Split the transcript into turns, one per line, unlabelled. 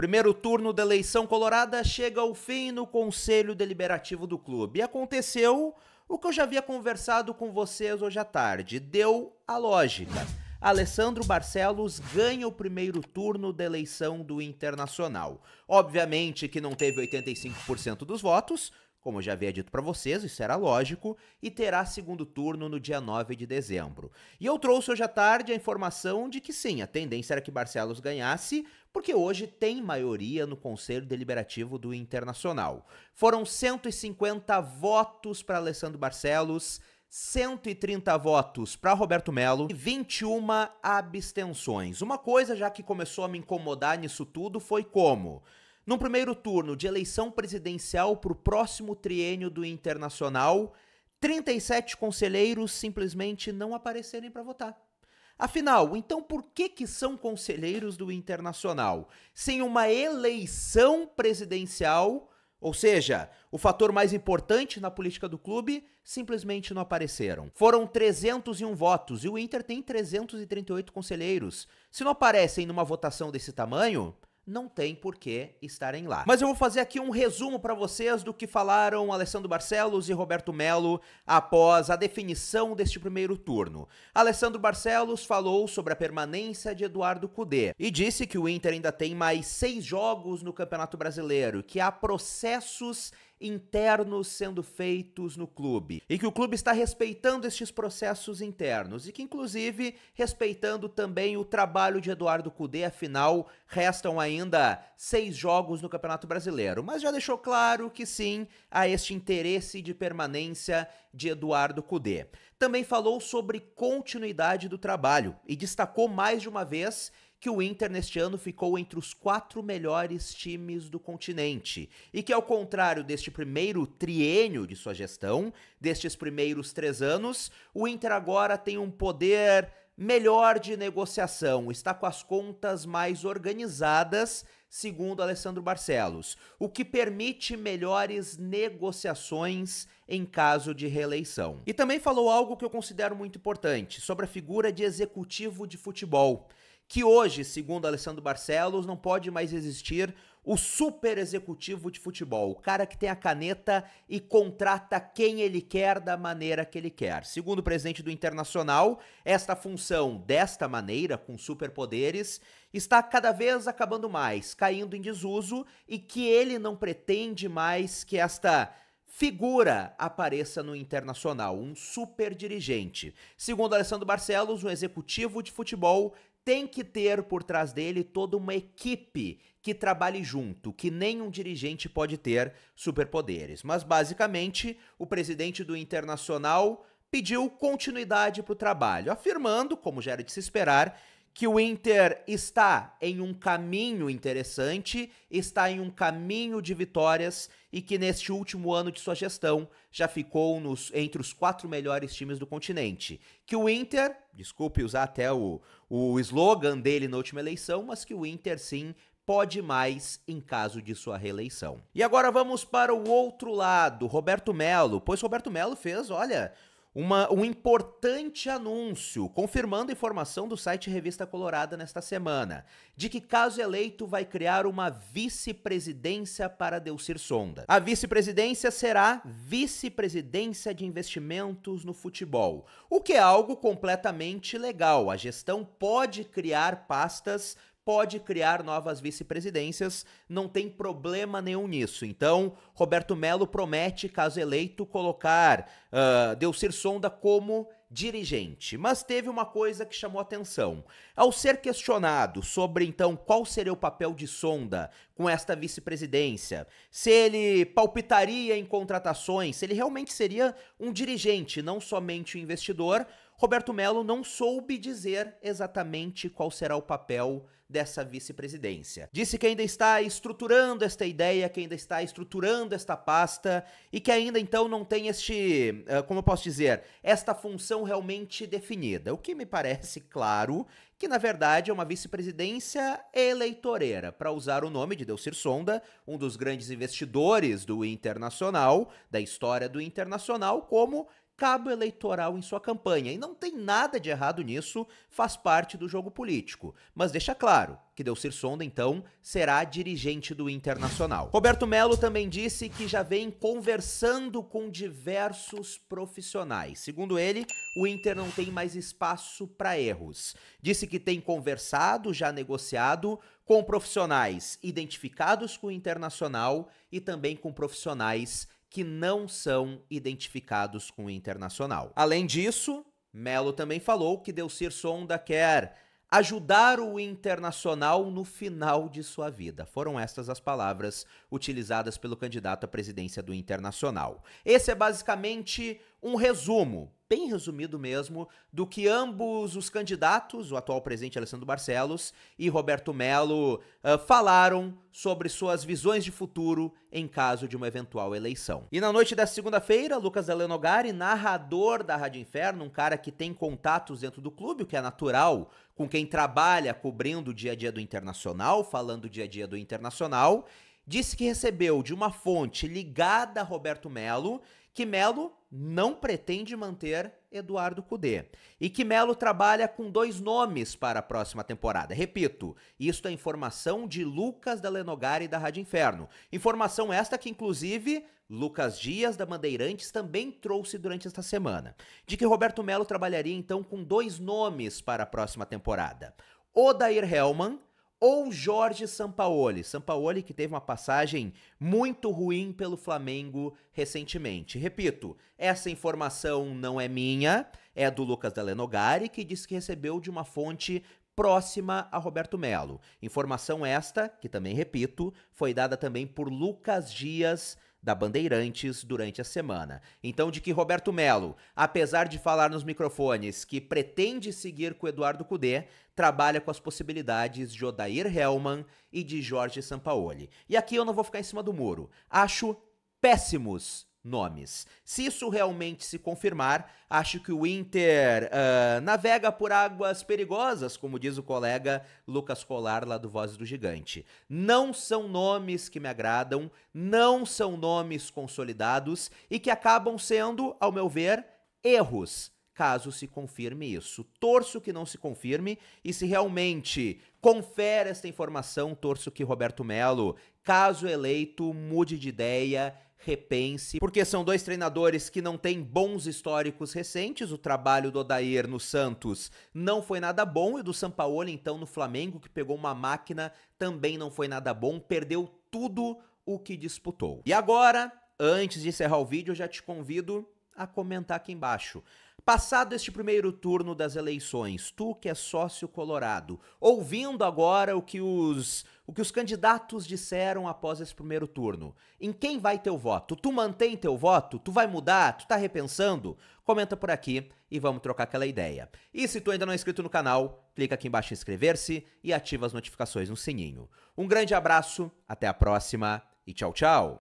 Primeiro turno da eleição colorada chega ao fim no Conselho Deliberativo do clube. E aconteceu o que eu já havia conversado com vocês hoje à tarde. Deu a lógica. Alessandro Barcelos ganha o primeiro turno da eleição do Internacional. Obviamente que não teve 85% dos votos, como eu já havia dito para vocês, isso era lógico, e terá segundo turno no dia 9 de dezembro. E eu trouxe hoje à tarde a informação de que sim, a tendência era que Barcelos ganhasse, porque hoje tem maioria no Conselho Deliberativo do Internacional. Foram 150 votos para Alessandro Barcelos, 130 votos para Roberto Melo e 21 abstenções. Uma coisa já que começou a me incomodar nisso tudo foi como no primeiro turno de eleição presidencial para o próximo triênio do Internacional, 37 conselheiros simplesmente não aparecerem para votar. Afinal, então por que que são conselheiros do Internacional? Sem uma eleição presidencial, ou seja, o fator mais importante na política do clube, simplesmente não apareceram. Foram 301 votos e o Inter tem 338 conselheiros. Se não aparecem numa votação desse tamanho, não tem por que estarem lá. Mas eu vou fazer aqui um resumo para vocês do que falaram Alessandro Barcelos e Roberto Melo após a definição deste primeiro turno. Alessandro Barcelos falou sobre a permanência de Eduardo Cudê e disse que o Inter ainda tem mais seis jogos no Campeonato Brasileiro, que há processos internos sendo feitos no clube e que o clube está respeitando estes processos internos e que inclusive respeitando também o trabalho de Eduardo Cudê, afinal restam ainda seis jogos no Campeonato Brasileiro, mas já deixou claro que sim há este interesse de permanência de Eduardo Cudê. Também falou sobre continuidade do trabalho e destacou mais de uma vez que o Inter neste ano ficou entre os quatro melhores times do continente. E que, ao contrário deste primeiro triênio de sua gestão, destes primeiros três anos, o Inter agora tem um poder melhor de negociação, está com as contas mais organizadas, segundo Alessandro Barcelos, o que permite melhores negociações em caso de reeleição. E também falou algo que eu considero muito importante sobre a figura de executivo de futebol que hoje, segundo Alessandro Barcelos, não pode mais existir o super executivo de futebol, o cara que tem a caneta e contrata quem ele quer da maneira que ele quer. Segundo o presidente do Internacional, esta função desta maneira, com superpoderes, está cada vez acabando mais, caindo em desuso e que ele não pretende mais que esta figura apareça no Internacional, um super dirigente. Segundo Alessandro Barcelos, um executivo de futebol tem que ter por trás dele toda uma equipe que trabalhe junto, que nenhum dirigente pode ter superpoderes. Mas basicamente, o presidente do Internacional pediu continuidade para o trabalho, afirmando, como já era de se esperar, que o Inter está em um caminho interessante, está em um caminho de vitórias e que neste último ano de sua gestão já ficou nos, entre os quatro melhores times do continente. Que o Inter, desculpe usar até o, o slogan dele na última eleição, mas que o Inter sim pode mais em caso de sua reeleição. E agora vamos para o outro lado, Roberto Melo, pois Roberto Melo fez, olha, uma, um importante anúncio, confirmando informação do site Revista Colorada nesta semana, de que, caso eleito, vai criar uma vice-presidência para Delcir Sonda. A vice-presidência será vice-presidência de investimentos no futebol, o que é algo completamente legal. A gestão pode criar pastas pode criar novas vice-presidências, não tem problema nenhum nisso. Então, Roberto Melo promete, caso eleito, colocar uh, Delcir Sonda como dirigente. Mas teve uma coisa que chamou atenção. Ao ser questionado sobre então qual seria o papel de Sonda com esta vice-presidência, se ele palpitaria em contratações, se ele realmente seria um dirigente, não somente um investidor, Roberto Melo não soube dizer exatamente qual será o papel dessa vice-presidência. Disse que ainda está estruturando esta ideia, que ainda está estruturando esta pasta e que ainda então não tem este, uh, como eu posso dizer, esta função realmente definida. O que me parece claro que na verdade é uma vice-presidência eleitoreira, para usar o nome de Delcir Sonda, um dos grandes investidores do Internacional, da história do Internacional, como cabo eleitoral em sua campanha. E não tem nada de errado nisso, faz parte do jogo político. Mas deixa claro que Delcir Sonda, então, será dirigente do Internacional. Roberto Melo também disse que já vem conversando com diversos profissionais. Segundo ele, o Inter não tem mais espaço para erros. Disse que tem conversado, já negociado com profissionais identificados com o Internacional e também com profissionais que não são identificados com o internacional. Além disso, Melo também falou que Delcir Sonda quer ajudar o internacional no final de sua vida. Foram estas as palavras utilizadas pelo candidato à presidência do Internacional. Esse é basicamente um resumo, bem resumido mesmo, do que ambos os candidatos, o atual presidente Alessandro Barcelos e Roberto Melo, uh, falaram sobre suas visões de futuro em caso de uma eventual eleição. E na noite da segunda-feira, Lucas Alenogari, narrador da Rádio Inferno, um cara que tem contatos dentro do clube, o que é natural, com quem trabalha cobrindo o dia a dia do Internacional, falando o dia a dia do Internacional, disse que recebeu de uma fonte ligada a Roberto Melo que Melo não pretende manter Eduardo Cudê e que Melo trabalha com dois nomes para a próxima temporada. Repito, isto é informação de Lucas da Lenogari da Rádio Inferno. Informação esta que inclusive Lucas Dias da Bandeirantes também trouxe durante esta semana, de que Roberto Melo trabalharia então com dois nomes para a próxima temporada. Odair Hellman ou Jorge Sampaoli. Sampaoli que teve uma passagem muito ruim pelo Flamengo recentemente. Repito, essa informação não é minha, é do Lucas Delenogari, que disse que recebeu de uma fonte próxima a Roberto Melo. Informação esta, que também repito, foi dada também por Lucas Dias da Bandeirantes durante a semana. Então, de que Roberto Melo, apesar de falar nos microfones que pretende seguir com Eduardo Cudê, trabalha com as possibilidades de Odair Hellman e de Jorge Sampaoli. E aqui eu não vou ficar em cima do muro. Acho péssimos nomes. Se isso realmente se confirmar, acho que o Inter uh, navega por águas perigosas, como diz o colega Lucas Colar lá do Vozes do Gigante. Não são nomes que me agradam, não são nomes consolidados e que acabam sendo, ao meu ver, erros caso se confirme isso. Torço que não se confirme e se realmente confere esta informação, torço que Roberto Melo, caso eleito, mude de ideia repense, porque são dois treinadores que não têm bons históricos recentes. O trabalho do Odair no Santos não foi nada bom e do Sampaoli então no Flamengo, que pegou uma máquina, também não foi nada bom, perdeu tudo o que disputou. E agora, antes de encerrar o vídeo, eu já te convido a comentar aqui embaixo. Passado este primeiro turno das eleições, tu que é sócio colorado, ouvindo agora o que os o que os candidatos disseram após esse primeiro turno, em quem vai teu voto? Tu mantém teu voto? Tu vai mudar? Tu tá repensando? Comenta por aqui e vamos trocar aquela ideia. E se tu ainda não é inscrito no canal, clica aqui embaixo em inscrever-se e ativa as notificações no sininho. Um grande abraço, até a próxima e tchau, tchau.